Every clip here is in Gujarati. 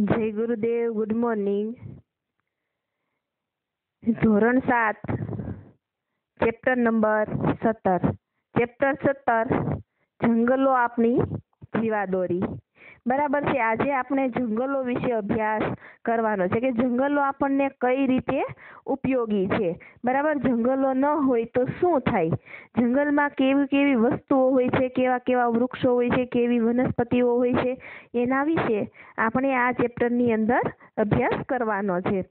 જય ગુરુદેવ ગુડ મોર્નિંગ ધોરણ સાત ચેપ્ટર નંબર સત્તર. ચેપ્ટર સત્તર જંગલો આપની જીવાદોરી. બરાબર છે. આજે આપણે જંગલો વિશે અભ્યાસ કરવાનો છે કે જંગલો આપણને કઈ રીતે ઉપયોગી છે. બરાબર? જંગલો ન હોય તો શું થાય? જંગલમાં કેવી કેવી વસ્તુઓ હોય છે? કેવા કેવા વૃક્ષો હોય છે? કેવી વનસ્પતિઓ હોય છે? એના વિશે આપણે આ ચેપ્ટરની અંદર અભ્યાસ કરવાનો છે.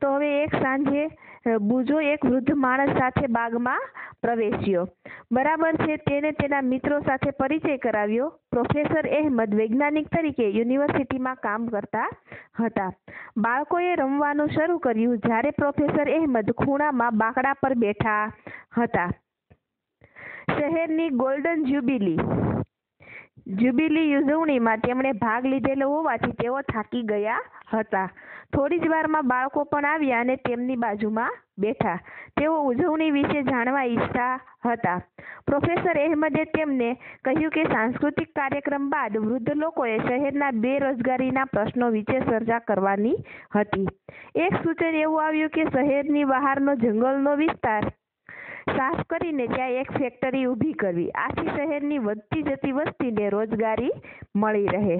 તો હવે એક સાંજે બુજો એક વૃદ્ધ માણસ સાથે બાગમાં પ્રવેશ્યો. બરાબર છે, તેને તેના મિત્રો સાથે પરિચય કરાવ્યો. પ્રોફેસર અહેમદ વૈજ્ઞાનિક તરીકે યુનિવર્સિટીમાં કામ કરતા હતા. બાળકોએ રમવાનું શરૂ કર્યું જ્યારે પ્રોફેસર અહેમદ ખૂણામાં બાકડા પર બેઠા હતા. શહેરની ગોલ્ડન જ્યુબિલી જ્યુબિલી ઉજવણીમાં તેમણે ભાગ લીધેલો હોવાથી તેઓ થાકી ગયા હતા. થોડી જ વારમાં બાળકો પણ આવ્યા અને તેમની બાજુમાં બેઠા. તેઓ ઉજવણી વિશે જાણવા ઈચ્છતા હતા. પ્રોફેસર અહેમદે તેમને કહ્યું કે સાંસ્કૃતિક કાર્યક્રમ બાદ વૃદ્ધ લોકોએ શહેરના બેરોજગારીના પ્રશ્નો વિશે ચર્ચા કરવાની હતી. એક સૂચન એવું આવ્યું કે શહેરની બહારનો જંગલનો વિસ્તાર સાફ કરીને ત્યાં એક ફેક્ટરી ઊભી કરવી. આથી શહેરની વધતી જતી વસ્તીને રોજગારી મળી રહે.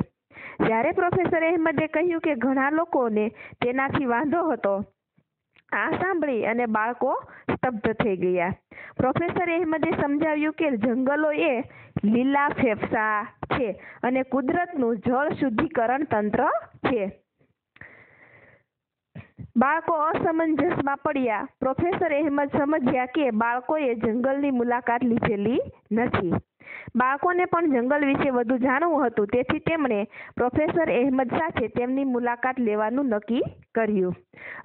જ્યારે પ્રોફેસર અહેમદે કહ્યું કે ઘણા લોકોને તેનાથી વાંધો હતો, આ સાંભળી અને બાળકો સ્તબ્ધ થઈ ગયા. પ્રોફેસર અહેમદે સમજાવ્યું કે જંગલો એ લીલા ફેફસા છે અને કુદરતનું જળ શુદ્ધિકરણ તંત્ર છે. બાળકો અસમંજસમાં પડ્યા. પ્રોફેસર અહેમદ સમજ્યા કે બાળકોએ જંગલની મુલાકાત લીધેલી નથી. બાળકોને પણ જંગલ વિશે વધુ જાણવું હતું, તેથી તેમણે પ્રોફેસર અહેમદ સાથે તેમની મુલાકાત લેવાનું નક્કી કર્યું.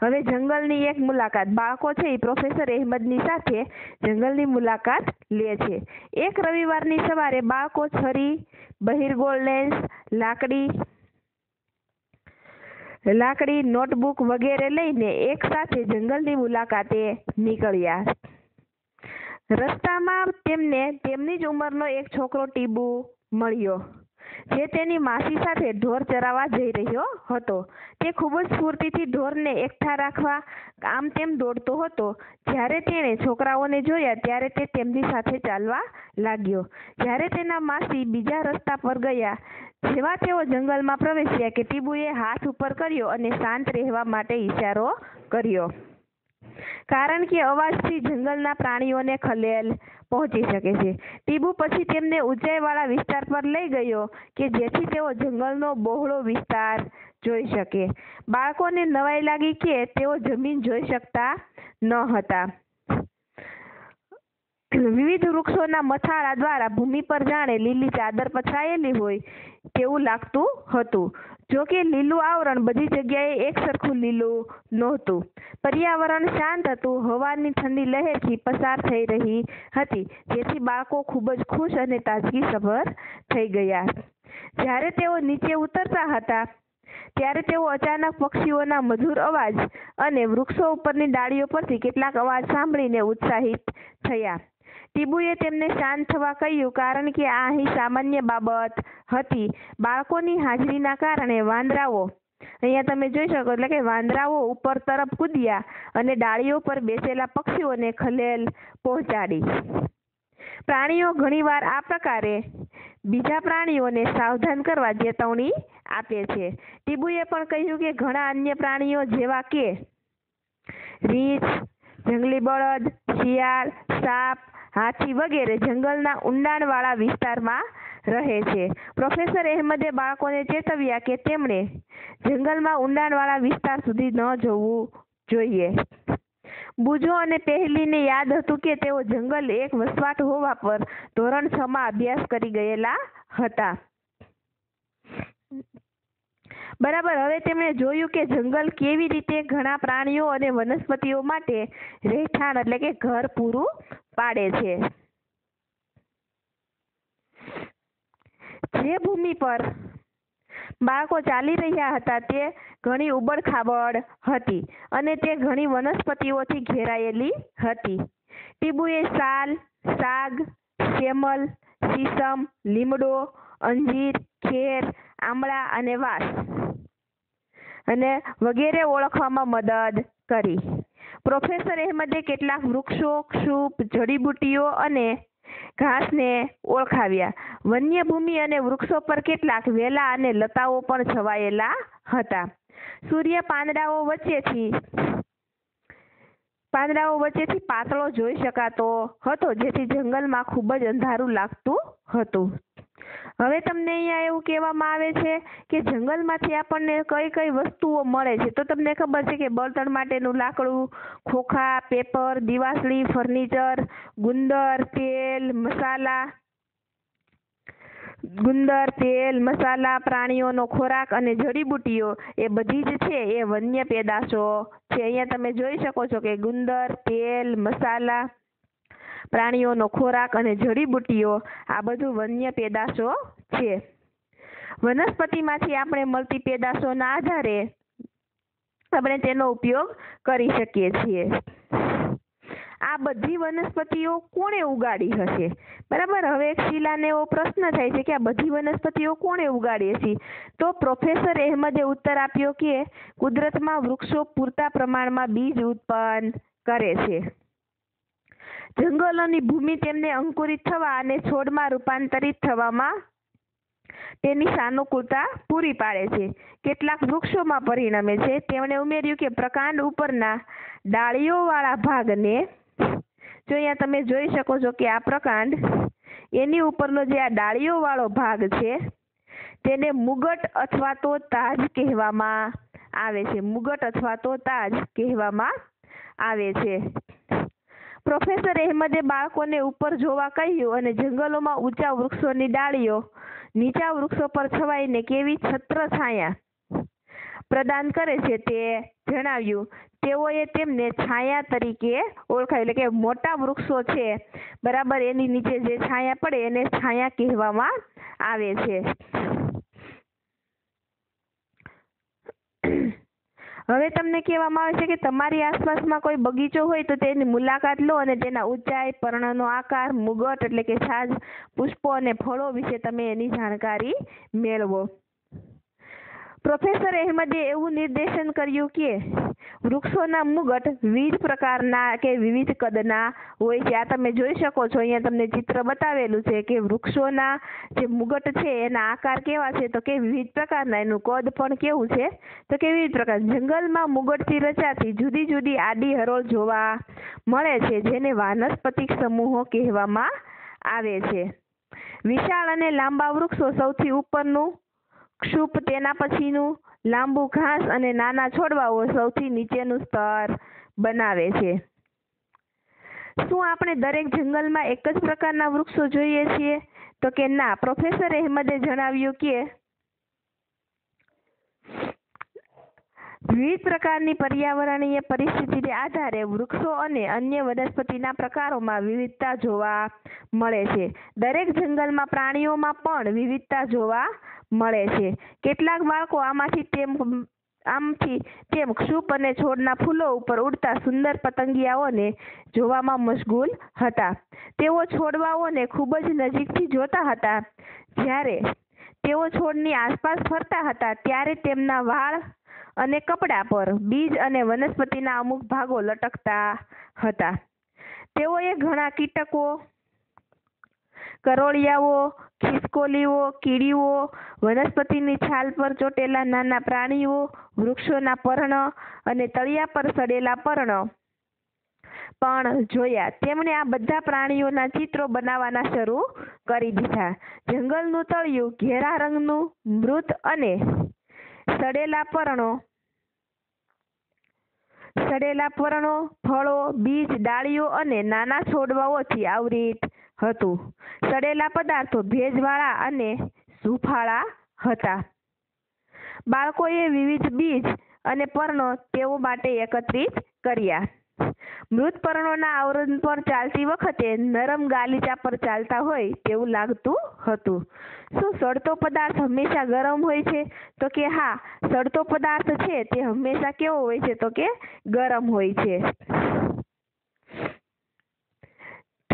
હવે જંગલની એક મુલાકાત. બાળકો છે એ પ્રોફેસર અહેમદની સાથે જંગલની મુલાકાત લે છે. એક રવિવારની સવારે બાળકો છરી, બહિર્ગોળ લેન્સ, લાકડી લાકડી, નોટબુક વગેરે લઈને એક સાથે જંગલની મુલાકાતે નીકળ્યા. રસ્તામાં તેમને તેમની જ ઉંમરનો એક છોકરો ટીબુ મળ્યો. જે તેની માસી સાથે ઢોર ચરાવવા જઈ રહ્યો હતો. તે ખૂબ જ સ્ફૂર્તિથી ઢોરને એકઠા રાખવા આમ તેમ દોડતો હતો. જ્યારે તેણે છોકરાઓને જોયા ત્યારે તે તેમની સાથે ચાલવા લાગ્યો. જ્યારે તેના માસી બીજા રસ્તા પર ગયા, જેવા તેઓ જંગલમાં પ્રવેશ્યા કે ટીબુએ હાથ ઉપર કર્યો અને શાંત રહેવા માટે ઈશારો કર્યો. કારણ કે અવાજથી જંગલના પ્રાણીઓને ખલેલ પહોંચી શકે છે. ટીબુ પછી તેમને ઊંચાઈવાળા વિસ્તાર પર લઈ ગયો કે જેથી તેઓ જંગલનો બહોળો વિસ્તાર જોઈ શકે. બાળકોને નવાઈ લાગી કે તેઓ જમીન જોઈ શકતા ન હતા. વિવિધ વૃક્ષોના મથાળા દ્વારા ભૂમિ પર જાણે લીલી ચાદર પછાયેલી હોય તેવું લાગતું હતું. જો કે લીલું આવરણ બધી જગ્યાએ એક સરખું લીલું નહોતું. પર્યાવરણ શાંત હતું, હવાની ઠંડી લહેરથી પસાર થઈ રહી હતી, જેથી બાળકો ખૂબ જ ખુશ અને તાજગીસભર થઈ ગયા. જ્યારે તેઓ નીચે ઉતરતા હતા, ત્યારે તેઓ અચાનક પક્ષીઓના મધુર અવાજ અને વૃક્ષો ઉપરની ડાળીઓ પરથી કેટલાક અવાજ સાંભળીને ઉત્સાહિત થયા. ટીબુએ તેમને શાંત થવા કહ્યું કારણ કે આ અહીં સામાન્ય બાબત હતી. બાળકોની હાજરીના કારણે વાંદરાઓ, અહીંયા તમે જોઈ શકો એટલે કે વાંદરાઓ ઉપર તરફ કૂદ્યા અને ડાળીઓ પર બેસેલા પક્ષીઓને ખલેલ પહોંચાડી. પ્રાણીઓ ઘણીવાર આ પ્રકારે બીજા પ્રાણીઓને સાવધાન કરવા ચેતવણી આપે છે. ટીબુએ પણ કહ્યું કે ઘણા અન્ય પ્રાણીઓ જેવા કે રીંછ, જંગલી બળદ, શિયાળ, સાપ હાથી વગેરે જંગલના ઊંડાણવાળા વિસ્તારમાં રહે છે. પ્રોફેસર અહેમદે બાળકોને ચેતવ્યા કે તેમણે જંગલમાં ઊંડાણવાળા વિસ્તાર સુધી ન જવું જોઈએ. બુજો અને પહેલીને યાદ હતું કે તેઓ જંગલ એક વસવાટ હોવા પર ધોરણ છમાં અભ્યાસ કરી ગયેલા હતા. બરાબર, હવે તેમણે જોયું કે જંગલ કેવી રીતે ઘણા પ્રાણીઓ અને વનસ્પતિઓ માટે રહેઠાણ એટલે કે ઘર પૂરું પાડે છે. જે ભૂમિ પર બાળકો ચાલી રહ્યા હતા તે ઘણી ઉબડ-ખાબડ હતી અને તે ઘણી વનસ્પતિઓથી ઘેરાયેલી હતી. ટીબુએ સાલ, સાગ, સેમલ સીસમ લીમડો, અંજીર, ખેર, આમળા અને વાંસ અને વગેરે ઓળખવામાં મદદ કરી. પ્રોફેસર અહેમદે કેટલાક વૃક્ષો ક્ષુપ જડીબુટ્ટીઓ અને ઘાસને ઓળખાવ્યા. વન્ય ભૂમિ અને વૃક્ષો પર કેટલાક વેલા અને લતાઓ પણ છવાયેલા હતા. સૂર્ય પાંદડાઓ વચ્ચેથી પાંદડાઓ વચ્ચેથી પાતળો જોઈ શકાતો હતો, જેથી જંગલમાં ખૂબ જ અંધારું લાગતું હતું. હવે તમને અહીંયા એવું કહેવામાં આવે છે કે જંગલમાંથી આપણને કઈ કઈ વસ્તુઓ મળે છે? તો તમને ખબર છે કે બળતણ માટેનું લાકડું, ખોખા, પેપર, દિવાસળી, ફર્નિચર, ગુંદર, તેલ, મસાલા, ગુંદર, તેલ, મસાલા, પ્રાણીઓનો ખોરાક અને જડીબુટ્ટીઓ એ બધી જ છે, એ વન્ય પેદાશો છે. અહીંયા તમે જોઈ શકો છો કે ગુંદર, તેલ, મસાલા પ્રાણીઓનો ખોરાક અને જડીબુટ્ટીઓ, આ બધું વન્ય પેદાશો છે. વનસ્પતિમાંથી આપણે મળતી પેદાશોના આધારે આપણે તેનો ઉપયોગ કરી શકીએ છીએ. આ બધી વનસ્પતિઓ કોણે ઉગાડી હશે? બરાબર? હવે એક શીલાને એવો પ્રશ્ન થાય છે કે આ બધી વનસ્પતિઓ કોણે ઉગાડી હશે? તો પ્રોફેસર અહેમદે ઉત્તર આપ્યો કે કુદરતમાં વૃક્ષો પૂરતા પ્રમાણમાં બીજ ઉત્પન્ન કરે છે. જંગલોની ભૂમિ તેમને અંકુરિત થવા અને છોડમાં રૂપાંતરિત થવામાં તેની સાનુકૂળતા પૂરી પાડે છે. કેટલાક વૃક્ષોમાં પરિણમે છે. તેમણે ઉમેર્યું કે પ્રકાંડ ઉપરના ડાળીઓવાળા ભાગને જો અહીંયા તમે જોઈ શકો છો કે આ પ્રકાંડ, એની ઉપરનો જે આ ડાળીઓવાળો ભાગ છે, તેને મુગટ અથવા તો તાજ કહેવામાં આવે છે. મુગટ અથવા તો તાજ કહેવામાં આવે છે. પ્રોફેસર અહેમદે બાળકોને ઉપર જોવા કહ્યું અને જંગલોમાં ઊંચા વૃક્ષોની ડાળીઓ, નીચા વૃક્ષો પર છવાઈને કેવી છત્રછાયા પ્રદાન કરે છે તે જણાવ્યું. તેઓએ તેમને છાયા તરીકે ઓળખાય એટલે કે મોટા વૃક્ષો છે. બરાબર, એની નીચે જે છાયા પડે એને છાયા કહેવામાં આવે છે. હવે તમને કહેવામાં આવે છે કે તમારી આસપાસમાં કોઈ બગીચો હોય તો તેની મુલાકાત લો અને તેના ઊંચાઈ, પર્ણનો આકાર, મુગટ એટલે કે સાજ, પુષ્પો અને ફળો વિશે તમે એની જાણકારી મેળવો. પ્રોફેસર અહેમદે એવું નિર્દેશન કર્યું કે વૃક્ષોના મુગટ વિવિધ પ્રકારના કે વિવિધ કદના હોય છે. આ તમે જોઈ શકો છો, અહીંયા તમને ચિત્ર બતાવેલું છે કે વૃક્ષોના જે મુગટ છે, એના આકાર કેવા છે? તો કે વિવિધ પ્રકારના. એનું કદ પણ કેવું છે? તો કે વિવિધ પ્રકાર. જંગલમાં મુગટથી રચાતી જુદી જુદી આડી હરોળ જોવા મળે છે, જેને વાનસ્પતિક સમૂહો કહેવામાં આવે છે. વિશાળ અને લાંબા વૃક્ષો સૌથી ઉપરનું ક્ષુપ તેના પછીનું લાંબુ ઘાસ અને નાના છોડવાઓ સૌથી નીચેનું સ્તર બનાવે છે. શું આપણે દરેક જંગલમાં એક જ પ્રકારના વૃક્ષો જોઈએ છીએ? તો કે ના, પ્રોફેસર અહેમદે જણાવ્યું કે વિવિધ પ્રકારની પર્યાવરણીય પરિસ્થિતિને આધારે વૃક્ષો અને અન્ય વનસ્પતિના પ્રકારોમાં વિવિધતા જોવા મળે છે. દરેક જંગલમાં પ્રાણીઓમાં પણ વિવિધતા જોવા મળે છે. કેટલાક બાળકો આમાંથી તેમ, આમથી તેમ ક્ષુપ અને છોડના ફૂલો ઉપર ઉડતા સુંદર પતંગિયાઓને જોવામાં મશગુલ હતા. તેઓ છોડવાઓને ખૂબ જ નજીકથી જોતા હતા. જ્યારે તેઓ છોડની આસપાસ ફરતા હતા, ત્યારે તેમના વાળ અને કપડા પર બીજ અને વનસ્પતિના અમુક ભાગો લટકતા હતા. તેઓએ ઘણા કીટકો કરોળિયાઓ, ખિસકોલીઓ, કીડીઓ, વનસ્પતિની છાલ પર ચોટેલા નાના પ્રાણીઓ, વૃક્ષોના પર્ણ અને તળિયા પર સડેલા પર્ણ પણ જોયા. તેમણે આ બધા પ્રાણીઓના ચિત્રો બનાવવાના શરૂ કરી દીધા. જંગલનું તળિયું, ઘેરા રંગનું મૃત અને સડેલા પર્ણો સડેલા પર્ણો, ફળો, બીજ, ડાળીઓ અને નાના છોડવાઓથી આવૃત હતું. સડેલા પદાર્થો ભેજવાળા અને સુફાળા હતા. બાળકોએ વિવિધ બીજ અને પર્ણો તેઓ માટે એકત્રિત કર્યા. મૃત પર્ણોના આવરણ પર ચાલતી વખતે નરમ ગાલીચા પર ચાલતા હોય તેવું લાગતું હતું. શું સડતો પદાર્થ હંમેશા ગરમ હોય છે? તો કે હા, સડતો પદાર્થ છે તે હંમેશા કેવો હોય છે? તો કે ગરમ હોય છે.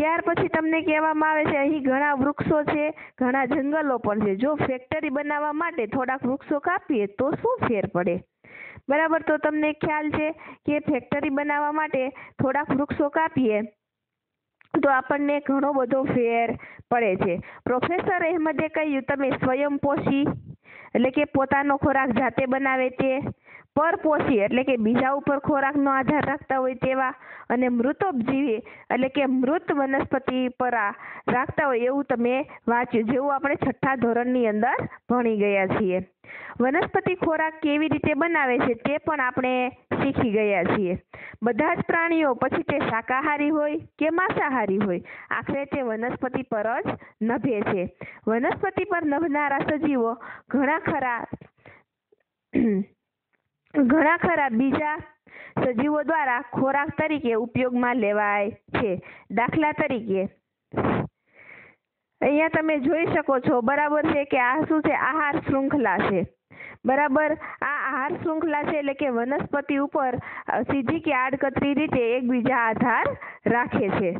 ત્યાર પછી તમને કહેવામાં આવે છે, અહીં ઘણા વૃક્ષો છે, ઘણા જંગલો પણ છે. જો ફેક્ટરી બનાવવા માટે થોડાક વૃક્ષો કાપીએ, તો શું ફેર પડે? બરાબર, તો તમને ખ્યાલ છે કે ફેક્ટરી બનાવવા માટે થોડાક વૃક્ષો કાપીએ, તો આપણને ઘણો બધો ફેર પડે છે. પ્રોફેસર અહેમદે કહ્યું, તમે સ્વયંપોષી એટલે કે પોતાનો ખોરાક જાતે બનાવે તે પરપોષી એટલે કે બીજા ઉપર ખોરાકનો આધાર રાખતા હોય તેવા અને મૃતોપજીવી એટલે કે મૃત વનસ્પતિ પર રાખતા હોય એવું તમે વાંચ્યું જેવું આપણે છઠ્ઠા ધોરણની અંદર ભણી ગયા છીએ. વનસ્પતિ ખોરાક કેવી રીતે બનાવે છે તે પણ આપણે શીખી ગયા છીએ. બધા જ પ્રાણીઓ પછી તે શાકાહારી હોય કે માંસાહારી હોય, આખરે તે વનસ્પતિ પર જ નભે છે. વનસ્પતિ પર નભનારા સજીવો ઘણા ખરા ઘણા ખરા બીજા સજીવો દ્વારા ખોરાક તરીકે ઉપયોગમાં લેવાય છે. દાખલા તરીકે, અહીંયા તમે જોઈ શકો છો, બરાબર છે કે આ શું છે? આહાર શૃંખલા છે. બરાબર? આ આહાર શૃંખલા છે એટલે કે વનસ્પતિ ઉપર સીધી કે આડકતરી રીતે એકબીજા આધાર રાખે છે.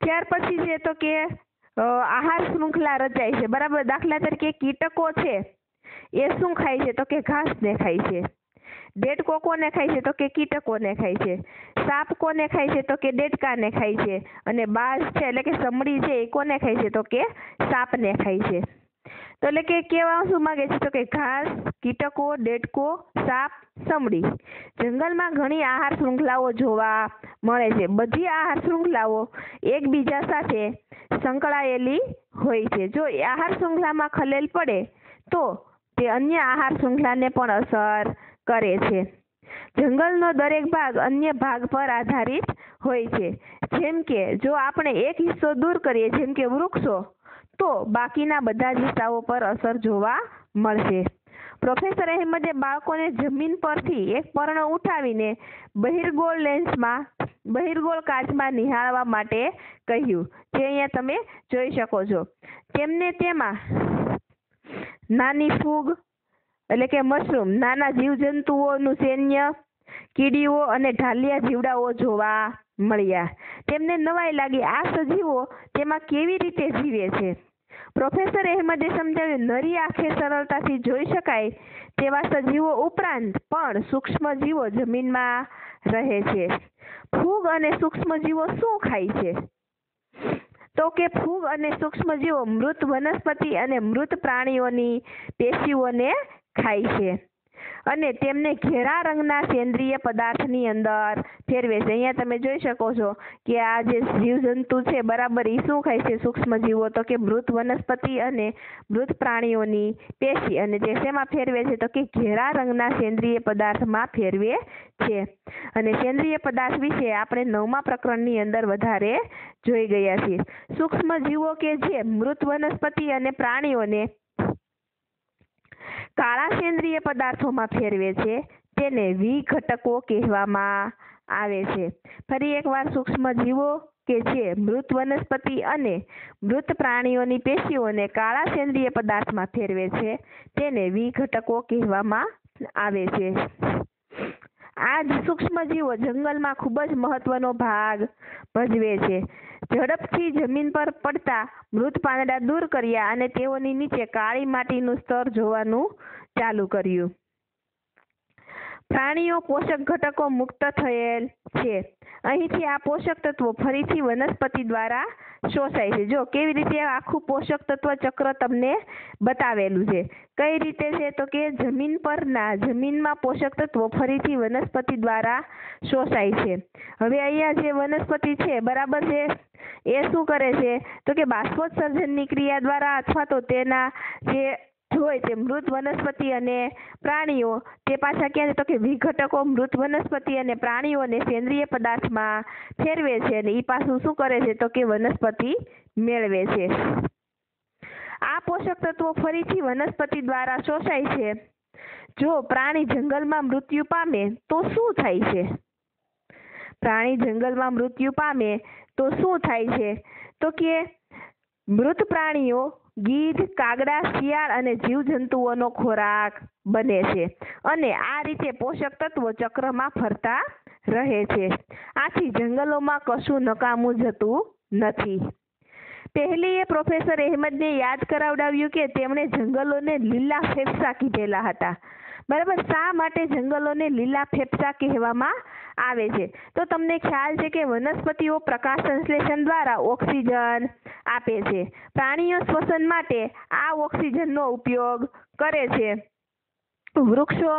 ત્યાર પછી છે તો કે આહાર શૃંખલા રચાય છે. બરાબર? દાખલા તરીકે કીટકો છે. એ શું ખાય છે? તો કે ઘાસને ખાય છે. દેડકો કોને ખાય છે તો કે કીટકોને ખાય છે. સાપ કોને ખાય છે તો કે દેડકાને ખાય છે. અને બાજ છે એટલે કે સમડી છે એ કોને ખાય છે? તો કે સાપને ખાય છે. તો એટલે કે કેવા શું માગે છે? તો કે ઘાસ, કીટકો દેડકો સાપ, સમડી. જંગલમાં ઘણી આહાર શૃંખલાઓ જોવા મળે છે. બધી આહાર શૃંખલાઓ એકબીજા સાથે સંકળાયેલી હોય છે. જો આહાર શૃંખલામાં ખલેલ પડે તો તે અન્ય આહાર શૃંખલાને પણ અસર કરે છે. જંગલનો દરેક ભાગ અન્ય ભાગ પર આધારિત હોય છે. જેમ કે, જો આપણે એક હિસ્સો દૂર કરીએ, જેમ કે વૃક્ષો, તો બાકીના બધા જ હિસ્સાઓ પર અસર જોવા મળશે. પ્રોફેસર અહેમદે બાળકોને જમીન પરથી એક પર્ણ ઉઠાવીને બહિર્ગોળ લેન્સમાં, બહિર્ગોળ કાચમાં નિહાળવા માટે કહ્યું. જે અહીંયા તમે જોઈ શકો છો. તેમને તેમાં નાની ફૂગ, એટલે કે મશરૂમ, નાના જીવજંતુઓનું સૈન્ય, કીડીઓ અને ઢાલિયા જીવડાઓ જોવા મળ્યા. તેમને નવાઈ લાગી. આ સજીવો તેમાં કેવી રીતે જીવે છે? પ્રોફેસર અહેમદે સમજાવ્યું, નરી આંખે સરળતાથી જોઈ શકાય તેવા સજીવો ઉપરાંત પણ સૂક્ષ્મ જીવો જમીનમાં રહે છે. ફૂગ અને સૂક્ષ્મ જીવો શું ખાય છે? તો કે ફૂગ અને સૂક્ષ્મજીવો મૃત વનસ્પતિ અને મૃત પ્રાણીઓની પેશીઓને ખાય છે. અને તેમને ઘેરા રંગના સેન્દ્રીય પદાર્થની અંદર ફેરવે છે અહીંયા તમે જોઈ શકો છો કે આ જે જીવજંતુ છે, બરાબર એ શું ખાય છે સૂક્ષ્મજીવો? તો કે મૃત વનસ્પતિ અને મૃત પ્રાણીઓની પેશી અને તે શેમાં ફેરવે છે? તો કે ઘેરા રંગના સેન્દ્રીય પદાર્થમાં ફેરવે છે. અને સેન્દ્રીય પદાર્થ વિશે આપણે નવમા પ્રકરણની અંદર વધારે જોઈ ગયા છીએ. સૂક્ષ્મજીવો કે જે મૃત વનસ્પતિ અને પ્રાણીઓને કાળા સેન્દ્રિય પદાર્થોમાં ફેરવે છે, તેને વિઘટકો કહેવામાં આવે છે. ફરી એકવાર સૂક્ષ્મજીવો કે જે મૃત વનસ્પતિ અને મૃત પ્રાણીઓની પેશીઓને કાળા સેન્દ્રિય પદાર્થમાં ફેરવે છે, તેને વિઘટકો કહેવામાં આવે છે. આ જ સૂક્ષ્મજીવો જંગલમાં ખૂબ જ મહત્વનો ભાગ ભજવે છે. ઝડપથી જમીન પર પડતા મૃત પાંદડા દૂર કર્યા અને તેઓની નીચે કાળી માટીનું સ્તર જોવાનું ચાલુ કર્યું. પ્રાણીઓ પોષક ઘટકો મુક્ત થયેલ છે. અહીંથી આ પોષક તત્વો ફરીથી વનસ્પતિ દ્વારા શોષાય છે. જો કેવી રીતે આખું પોષક તત્વ ચક્ર તમને બતાવેલું છે? કઈ રીતે છે? તો કે જમીન પરના, જમીનમાં પોષક તત્વો ફરીથી વનસ્પતિ દ્વારા શોષાય છે. હવે અહીંયા જે વનસ્પતિ છે, બરાબર છે? એ શું કરે છે? તો કે બાષ્પોત્સર્જનની ક્રિયા દ્વારા અથવા તો તેના જે હોય તે મૃત વનસ્પતિ અને પ્રાણીઓ, તે પાછા ક્યાં તો કે વિઘટકો મૃત વનસ્પતિ અને પ્રાણીઓને સેન્દ્રિય પદાર્થમાં ફેરવે છે અને એ પાછું શું કરે છે? તો કે વનસ્પતિ મેળવે છે. આ પોષક તત્વો ફરીથી વનસ્પતિ દ્વારા શોષાય છે. જો પ્રાણી જંગલમાં મૃત્યુ પામે, તો શું થાય છે? પ્રાણી જંગલમાં મૃત્યુ પામે, તો શું થાય છે? તો કે મૃત પ્રાણીઓ ગીધ, કાગડા, શિયાળ અને જીવજંતુઓનો ખોરાક બને છે અને આ રીતે પોષક તત્વો ચક્રમાં ફરતા રહે છે. આથી જંગલોમાં કશું નકામું જતું નથી. પહેલીએ પ્રોફેસર અહેમદને યાદ કરાવડાવ્યું કે તેમણે જંગલોને લીલા ફેફસા કીધેલા હતા. બરાબર શા માટે જંગલોને લીલા ફેફસા કહેવામાં આવે છે. તો તમને ખ્યાલ છે કે વનસ્પતિઓ પ્રકાશ સંશ્લેષણ દ્વારા ઓક્સિજન આપે છે. પ્રાણીઓ શ્વસન માટે આ ઓક્સિજનનો ઉપયોગ કરે છે. વૃક્ષો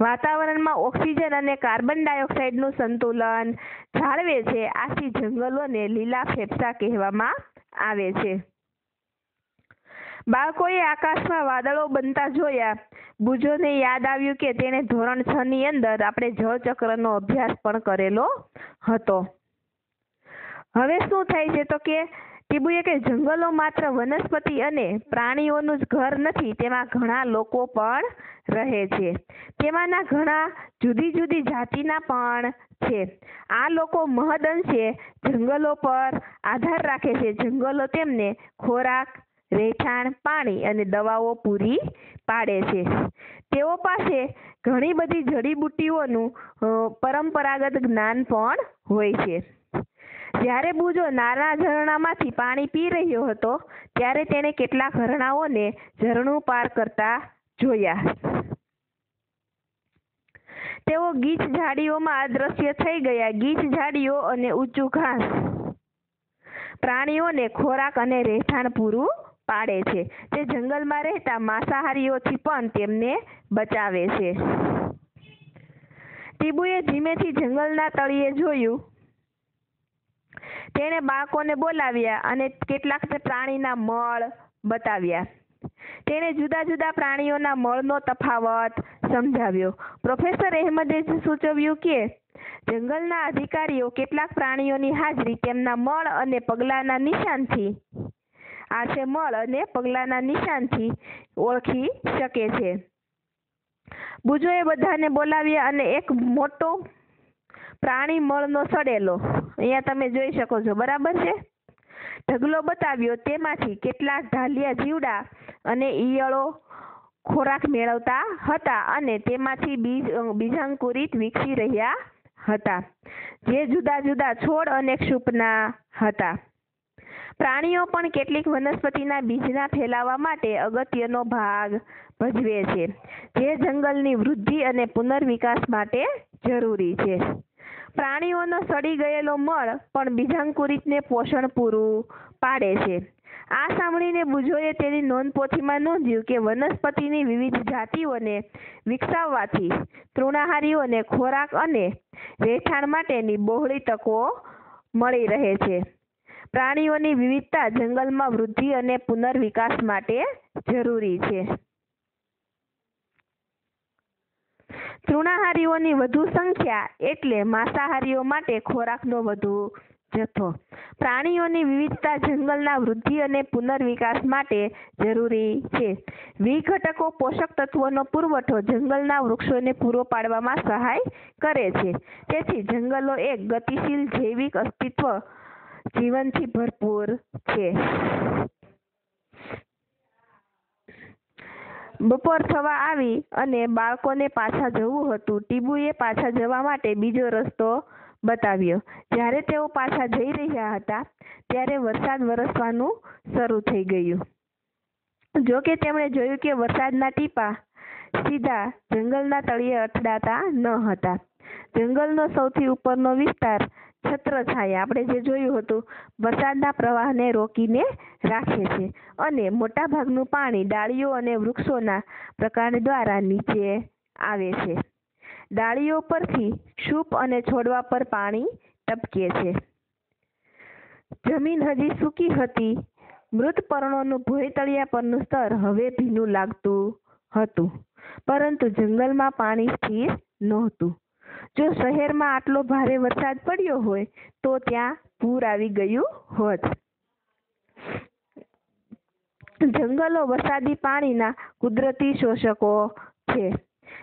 વાતાવરણમાં ઓક્સિજન અને કાર્બન ડાયોક્સાઇડનું સંતુલન જાળવે છે. આથી જંગલોને લીલા ફેફસા કહેવામાં આવે છે. બાળકોએ આકાશમાં વાદળો બનતા જોયા. બુજોને યાદ આવ્યું કે તેણે ધોરણ છ ની અંદર આપણે જળચક્રનો અભ્યાસ પણ કરેલો હતો. હવે શું થાય છે તો કે ટીબુએ કે જંગલો માત્ર વનસ્પતિ અને પ્રાણીઓનું જ ઘર નથી, તેમાં ઘણા લોકો પણ રહે છે. તેમાંના ઘણા જુદી જુદી જાતિના પણ છે. આ લોકો મહદઅંશે જંગલો પર આધાર રાખે છે. જંગલો તેમને ખોરાક રહેઠાણ પાણી અને દવાઓ પૂરી પાડે છે. તેઓ પાસે ઘણી બધી જડીબુટ્ટીઓનું પરંપરાગત જ્ઞાન પણ હોય છે. જ્યારે બુજો નાના ઝરણામાંથી પાણી પી રહ્યો હતો, ત્યારે તેણે કેટલાક હરણાઓને ઝરણું પાર કરતા જોયા. તેઓ ગીચ ઝાડીઓમાં અદ્રશ્ય થઈ ગયા. ગીચ ઝાડીઓ અને ઊંચું ઘાસ. પ્રાણીઓને ખોરાક અને રહેઠાણ પૂરું પાડે છે. તે જંગલમાં રહેતા માંસાહારીઓથી પણ તેમને બચાવે છે. ટીબુએ ધીમેથી જંગલના તળિયે જોયું. તેણે બાળકોને બોલાવ્યા અને કેટલાક પ્રાણીના મળ બતાવ્યા. તેણે જુદા જુદા પ્રાણીઓના મળનો તફાવત સમજાવ્યો. પ્રોફેસર અહેમદે સૂચવ્યું કે, જંગલના અધિકારીઓ કેટલાક પ્રાણીઓની હાજરી તેમના મળ અને પગલાના નિશાનથી આ છે મળ અને પગલાંના નિશાનથી ઓળખી શકે છે. બુજોએ બધાને બોલાવ્યા અને એક મોટો પ્રાણી મળનો સડેલો. અહીંયા તમે જોઈ શકો છો, બરાબર છે? ઢગલો બતાવ્યો, તેમાંથી કેટલાક ઢાલિયા જીવડા અને ઈયળો ખોરાક મેળવતા હતા અને તેમાંથી બીજ બીજાંકુરિત વિકસી રહ્યા હતા. જે જુદા જુદા છોડ અને ક્ષુપના હતા. પ્રાણીઓ પણ કેટલીક વનસ્પતિના બીજના ફેલાવા માટે અગત્યનો ભાગ ભજવે છે. જે જંગલની વૃદ્ધિ અને પુનર્વિકાસ માટે જરૂરી છે. પ્રાણીઓનો સડી ગયેલો મળ પણ બીજાંકુરિતને પોષણ પૂરું પાડે છે. આ સાંભળીને બુજોએ તેની નોંધપોથીમાં નોંધ્યું કે વનસ્પતિની વિવિધ જાતિઓને વિકસાવવાથી તૃણાહારીઓને ખોરાક અને રહેઠાણ માટેની બહોળી તકો મળી રહે છે. પ્રાણીઓની વિવિધતા જંગલમાં વૃદ્ધિ અને પુનર્વિકાસ માટે જરૂરી છે. તૃણાહારીઓની વધુ સંખ્યા એટલે માંસાહારીઓ માટે ખોરાકનો વધુ જથ્થો. પ્રાણીઓની વિવિધતા જંગલના વૃદ્ધિ અને પુનર્વિકાસ માટે જરૂરી છે. વિઘટકો પોષક તત્વોનો પુરવઠો જંગલના વૃક્ષોને પૂરો પાડવામાં સહાય કરે છે. તેથી જંગલો એક ગતિશીલ જૈવિક અસ્તિત્વ જીવનથી ભરપૂર છે. બપોર થવા આવી અને બાળકોને પાછા જવું હતું, ટીબુએ પાછા જવા માટે બીજો રસ્તો બતાવ્યો. જ્યારે તેઓ પાછા જઈ રહ્યા હતા, ત્યારે વરસાદ વરસવાનું શરૂ થઈ ગયું. જો કે તેમણે જોયું કે વરસાદના ટીપા સીધા જંગલના તળિયે અથડાતા ન હતા. જંગલનો સૌથી ઉપરનો વિસ્તાર છત્રછાયા આપણે જે જોયું હતું, વરસાદના પ્રવાહને રોકીને રાખે છે અને મોટાભાગનું પાણી ડાળીઓ અને વૃક્ષોના પ્રકાર દ્વારા નીચે આવે છે. ડાળીઓ પરથી સૂપ અને છોડવા પર પાણી ટપકે છે. જમીન હજી સૂકી હતી. મૃત પર્ણોનું ભોયતળિયા પરનું સ્તર હવે ભીનું લાગતું હતું, પરંતુ જંગલમાં પાણી સ્થિર નહોતું. જો શહેરમાં આટલો ભારે વરસાદ પડ્યો હોય, તો ત્યાં પૂર આવી ગયું હોત. જંગલો વરસાદી પાણીના કુદરતી શોષકો છે.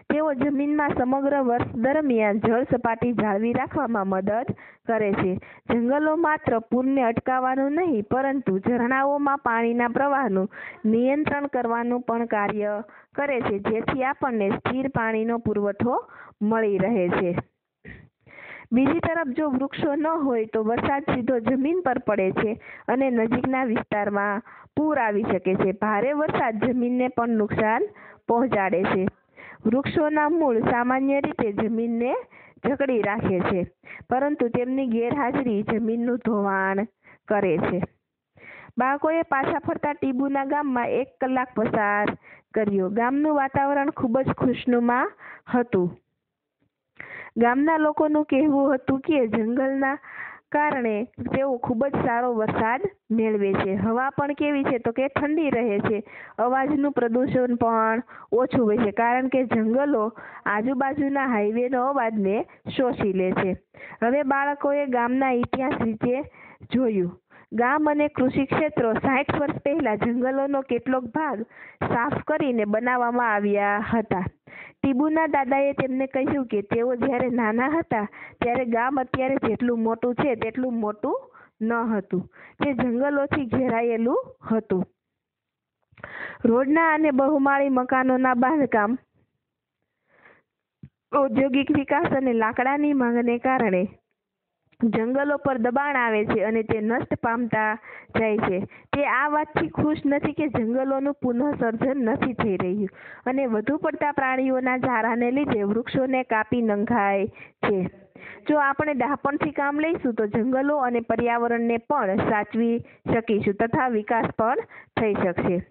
તેઓ જમીનમાં સમગ્ર વર્ષ દરમિયાન જળ સપાટી જાળવી રાખવામાં મદદ કરે છે. જંગલો માત્ર પૂરને અટકાવવાનું નહીં, પરંતુ ઝરણાઓમાં પાણીના પ્રવાહનું નિયંત્રણ કરવાનું પણ કાર્ય કરે છે, જેથી આપણને સ્થિર પાણીનો પુરવઠો મળી રહે છે. બીજી તરફ, જો વૃક્ષો ન હોય, તો વરસાદ સીધો જમીન પર પડે છે અને નજીકના વિસ્તારમાં પૂર આવી શકે છે. ભારે વરસાદ જમીનને પણ નુકસાન પહોંચાડે છે. વૃક્ષોના મૂળ સામાન્ય રીતે જમીનને જકડી રાખે છે, પરંતુ તેમની ગેરહાજરી જમીનનું ધોવાણ કરે છે. બાળકોએ પાછા ફરતા ટીબુના ગામમાં એક કલાક પસાર કર્યો. ગામનું વાતાવરણ ખૂબ જ ખુશનુમા હતું. ગામના લોકોનું કહેવું હતું કે જંગલના કારણે તેઓ ખૂબ જ સારો વરસાદ મેળવે છે. હવા પણ કેવી છે તો કે ઠંડી રહે છે. અવાજનું પ્રદૂષણ પણ ઓછું હોય છે કારણ કે જંગલો આજુબાજુના હાઈવેનો અવાજને શોષી લે છે. હવે બાળકોએ ગામના ઇતિહાસ વિશે જોયું. ગામ અને કૃષિ ક્ષેત્રો સાઠ વર્ષ પહેલા જંગલોનો કેટલોક ભાગ સાફ કરીને બનાવવામાં આવ્યા હતા. ટીબુના દાદાએ તેમને કહ્યું કે તેઓ જ્યારે નાના હતા, ત્યારે ગામ અત્યારે જેટલું મોટું છે તેટલું મોટું ન હતું તે જંગલોથી ઘેરાયેલું હતું. રોડના અને બહુમાળી મકાનોના બાંધકામ, ઔદ્યોગિક વિકાસ અને લાકડાની માંગને કારણે જંગલો પર દબાણ આવે છે અને તે નષ્ટ પામતા જાય છે. તે આ વાતથી ખુશ નથી કે જંગલોનું પુનઃસર્જન નથી થઈ રહ્યું અને વધુ પડતા પ્રાણીઓના ઝારાને લીધે વૃક્ષોને કાપી નંખાય છે. જો આપણે ડહાપણથી કામ લઈશું તો જંગલો અને પર્યાવરણને પણ સાચવી શકીશું તથા વિકાસ પણ થઈ શકશે.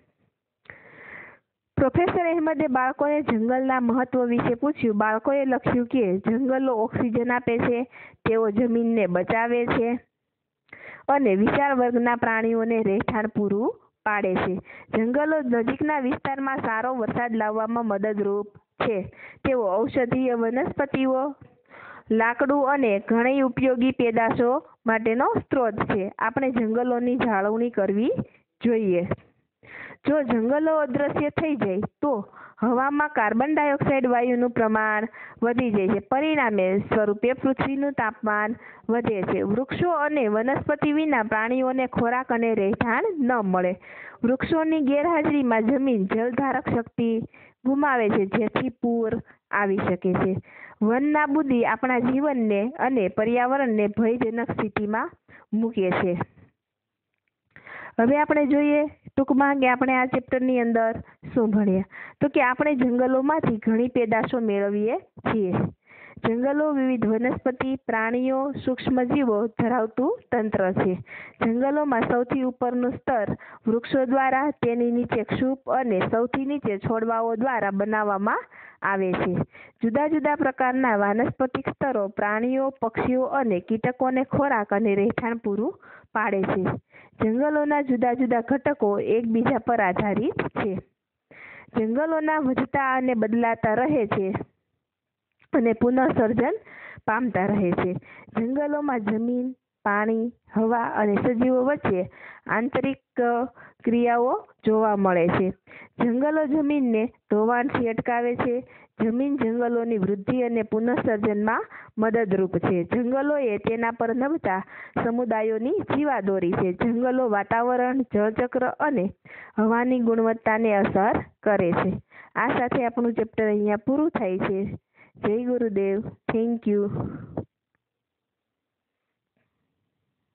પ્રોફેસર અહેમદે બાળકોને જંગલના મહત્વ વિશે પૂછ્યું. બાળકોએ લખ્યું કે જંગલો ઓક્સિજન આપે છે, તેઓ જમીનને બચાવે છે અને વિશાળ વર્ગના પ્રાણીઓને રહેઠાણ પૂરું પાડે છે. જંગલો નજીકના વિસ્તારમાં સારો વરસાદ લાવવામાં મદદરૂપ છે. તેઓ ઔષધીય વનસ્પતિઓ, લાકડું અને ઘણી ઉપયોગી પેદાશો માટેનો સ્ત્રોત છે. આપણે જંગલોની જાળવણી કરવી જોઈએ. જો જંગલો અદ્રશ્ય થઈ જાય, તો હવામાં કાર્બન ડાયોક્સાઇડ વાયુનું પ્રમાણ વધી જાય છે. પરિણામે સ્વરૂપે પૃથ્વીનું તાપમાન વધે છે. વૃક્ષો અને વનસ્પતિ વિના પ્રાણીઓને ખોરાક અને રહેઠાણ ન મળે. વૃક્ષોની ગેરહાજરીમાં જમીન જલધારક શક્તિ ગુમાવે છે, જેથી પૂર આવી શકે છે. વન નાબૂદી આપણા જીવનને અને પર્યાવરણને ભયજનક સ્થિતિમાં મૂકે છે. હવે આપણે જોઈએ ટૂંકમાં કે આપણે આ ચેપ્ટરની અંદર શું ભણ્યા તો કે આપણે જંગલોમાંથી ઘણી પેદાશો મેળવીએ છીએ. જંગલો વિવિધ વનસ્પતિ, પ્રાણીઓ, સૂક્ષ્મજીવો ધરાવતું તંત્ર છે. જંગલોમાં સૌથી ઉપરનું સ્તર વૃક્ષો દ્વારા તેની નીચે ક્ષુપ અને સૌથી નીચે છોડવાઓ દ્વારા બનાવવામાં આવે છે. જુદા જુદા પ્રકારના વાનસ્પતિક સ્તરો પ્રાણીઓ, પક્ષીઓ અને કીટકોને ખોરાક અને રહેઠાણ પૂરું પાડે છે. જંગલોના જુદા જુદા ઘટકો એકબીજા પર આધારિત છે. જંગલોના વધતા અને બદલાતા રહે છે. અને પુનઃસર્જન પામતા રહે છે. જંગલોમાં જમીન, પાણી, હવા અને સજીવો વચ્ચે આંતરિક ક્રિયાઓ જોવા મળે છે. જંગલો જમીનને ધોવાણથી અટકાવે છે. જમીન જંગલોની વૃદ્ધિ અને પુનઃસર્જનમાં મદદરૂપ છે. જંગલોએ તેના પર નભતા સમુદાયોની જીવાદોરી છે. જંગલો વાતાવરણ, જળચક્ર અને હવાની ગુણવત્તાને અસર કરે છે. આ સાથે આપણું ચેપ્ટર અહીંયા પૂરું થાય છે. જય ગુરુદેવ. Thank you